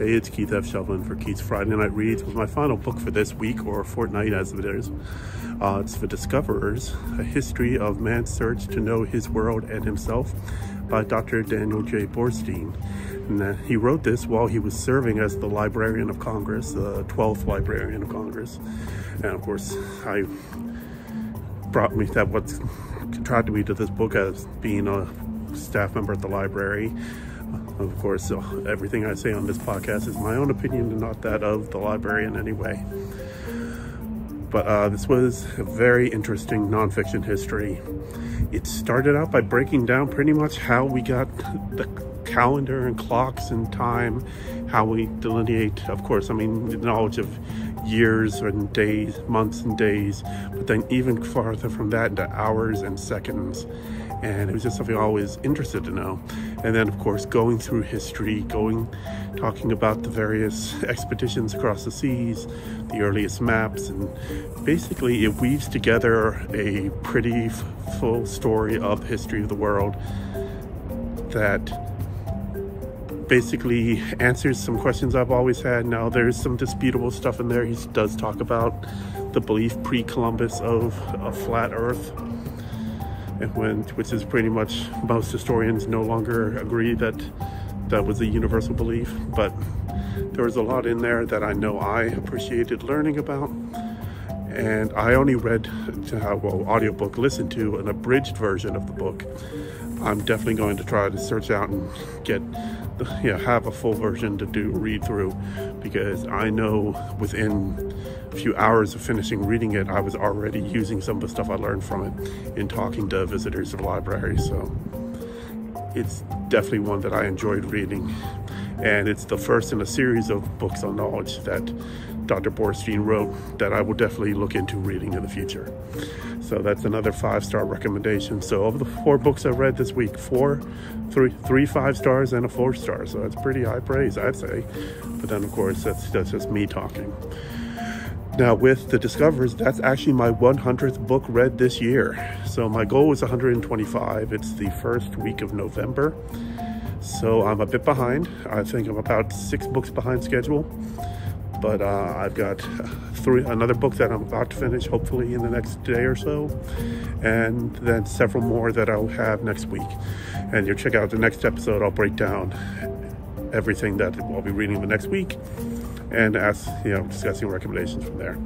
Hey, it's Keith F. Shelvin for Keith's Friday Night Reads with my final book for this week, or fortnight as it is. Uh, it's The Discoverers, A History of Man's Search to Know His World and Himself by Dr. Daniel J. Boorstin. And uh, he wrote this while he was serving as the Librarian of Congress, the 12th Librarian of Congress. And of course, I brought me, that what attracted me to this book as being a staff member at the library. Of course, everything I say on this podcast is my own opinion and not that of the library in. But uh, this was a very interesting nonfiction history. It started out by breaking down pretty much how we got the calendar and clocks and time, how we delineate, of course, I mean, the knowledge of years and days, months and days, but then even farther from that into hours and seconds and it was just something I was interested to know. And then, of course, going through history, going, talking about the various expeditions across the seas, the earliest maps, and basically it weaves together a pretty full story of the history of the world that basically answers some questions I've always had. Now, there's some disputable stuff in there. He does talk about the belief pre-Columbus of a flat Earth when, which is pretty much most historians no longer agree that that was a universal belief. But there was a lot in there that I know I appreciated learning about. And I only read, uh, well, audiobook, listened to an abridged version of the book. I'm definitely going to try to search out and get, you have a full version to do read through because I know within a few hours of finishing reading it, I was already using some of the stuff I learned from it in talking to visitors to the library. So it's definitely one that I enjoyed reading. And it's the first in a series of books on knowledge that Dr. Boorstin wrote that I will definitely look into reading in the future. So that's another five-star recommendation. So of the four books I read this week, four, three, three five stars and a four star. So that's pretty high praise, I'd say. But then of course, that's, that's just me talking. Now, with the Discoverers, that's actually my 100th book read this year. So my goal was 125. It's the first week of November. So I'm a bit behind. I think I'm about six books behind schedule. But uh, I've got three another book that I'm about to finish, hopefully in the next day or so. And then several more that I'll have next week. And you'll check out the next episode. I'll break down everything that I'll be reading the next week and ask, you know, discussing recommendations from there.